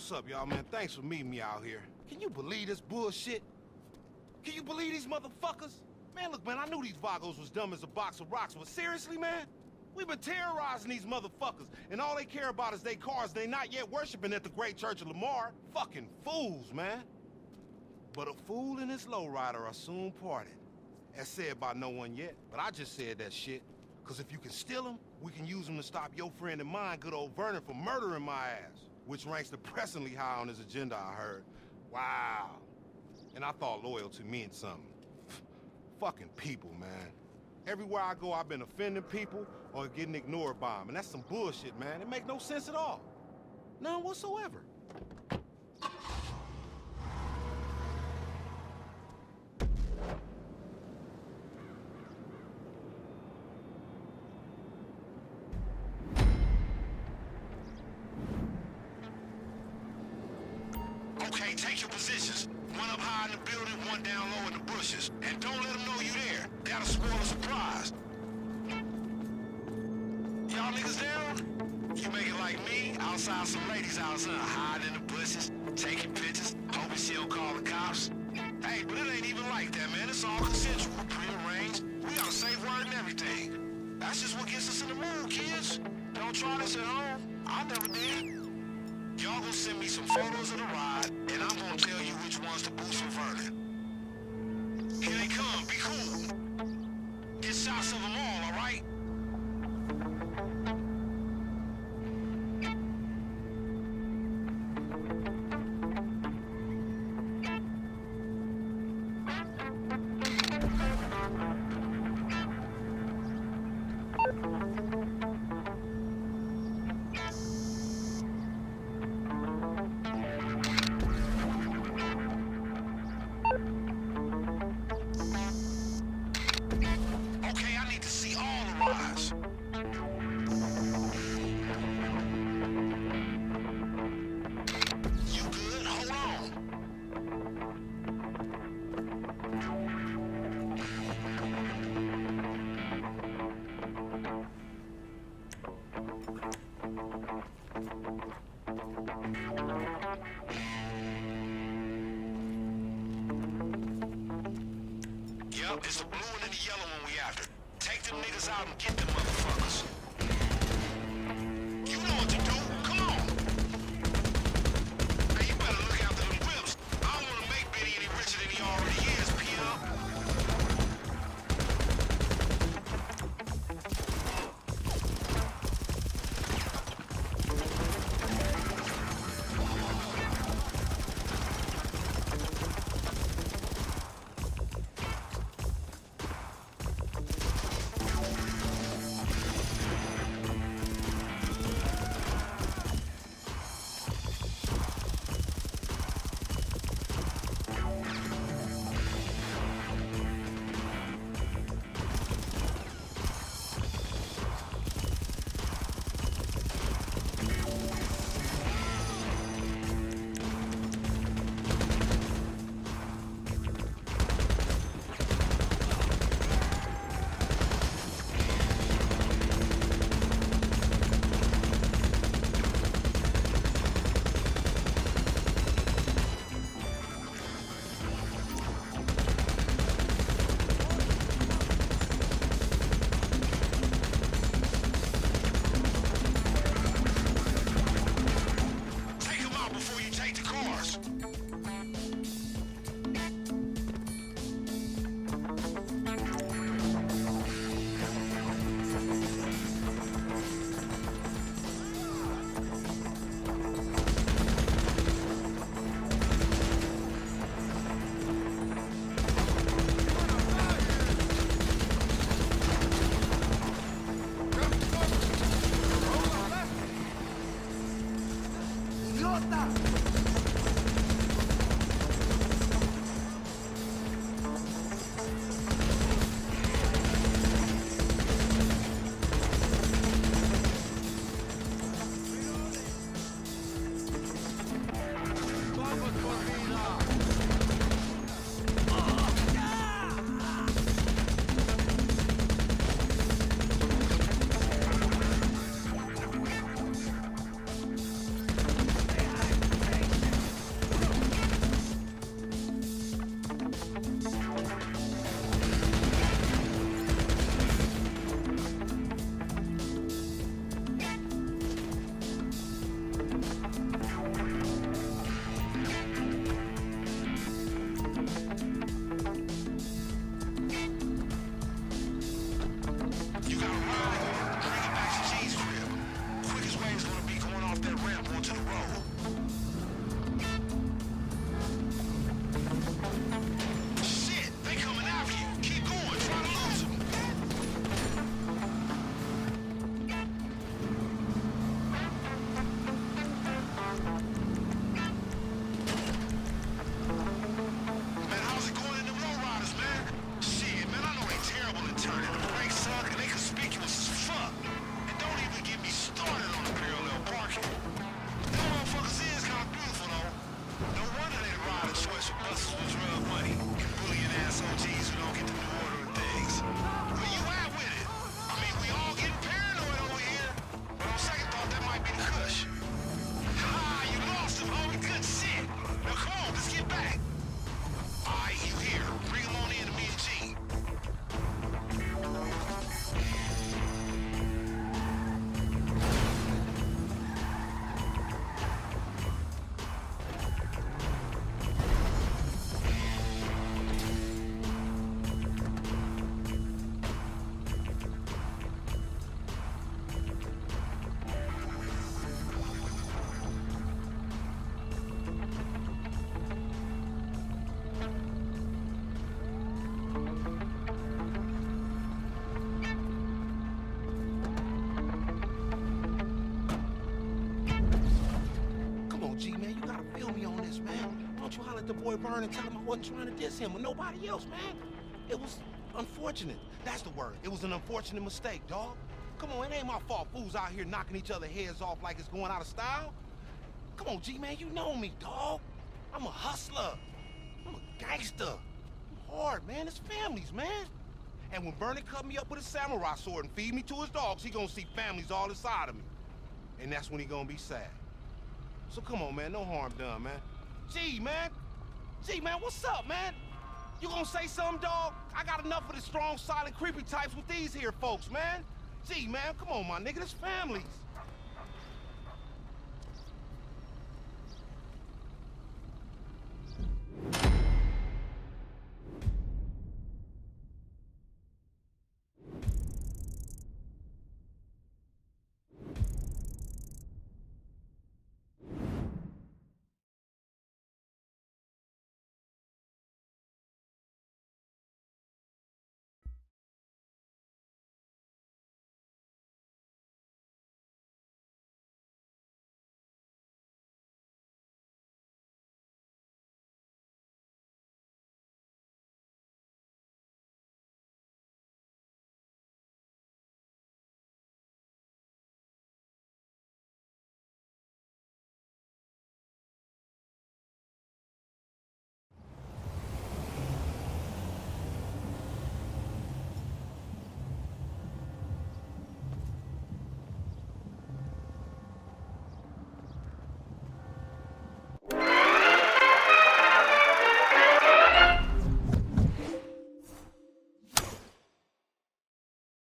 What's up, y'all, man? Thanks for meeting me out here. Can you believe this bullshit? Can you believe these motherfuckers? Man, look, man, I knew these Vagos was dumb as a box of rocks, but seriously, man? We've been terrorizing these motherfuckers, and all they care about is their cars. They not yet worshiping at the Great Church of Lamar. Fucking fools, man. But a fool and his lowrider are soon parted. As said by no one yet, but I just said that shit. Cause if you can steal them, we can use them to stop your friend and mine, good old Vernon, from murdering my ass. Which ranks depressingly high on his agenda, I heard. Wow. And I thought loyalty meant something. Fucking people, man. Everywhere I go, I've been offending people or getting ignored by them. And that's some bullshit, man. It make no sense at all. None whatsoever. Positions. One up high in the building, one down low in the bushes. And don't let them know you there. That'll spoil the surprise. Y'all niggas down? You make it like me, outside some ladies outside, hiding in the bushes, taking pictures, hoping she don't call the cops. Hey, but it ain't even like that, man. It's all consensual, prearranged. We got a safe word and everything. That's just what gets us in the mood, kids. Don't try this at home. I never did. Y'all gonna send me some photos of the ride, and I'm gonna tell you which ones to boost for Vernon. It's the blue G, man. You gotta feel me on this, man. Don't you holler at the boy Vern and tell him I wasn't trying to diss him or nobody else, man. It was unfortunate. That's the word. It was an unfortunate mistake, dog. Come on, it ain't my fault fools out here knocking each other heads off like it's going out of style. Come on, G, man. You know me, dog. I'm a hustler. I'm a gangster. I'm hard, man. It's families, man. And when Vernon cut me up with a samurai sword and feed me to his dogs, he gonna see families all inside of me. And that's when he gonna be sad. So come on, man. No harm done, man. Gee, man. Gee, man, what's up, man? You gonna say something, dog? I got enough of the strong, silent, creepy types with these here folks, man. Gee, man, come on, my nigga. This families.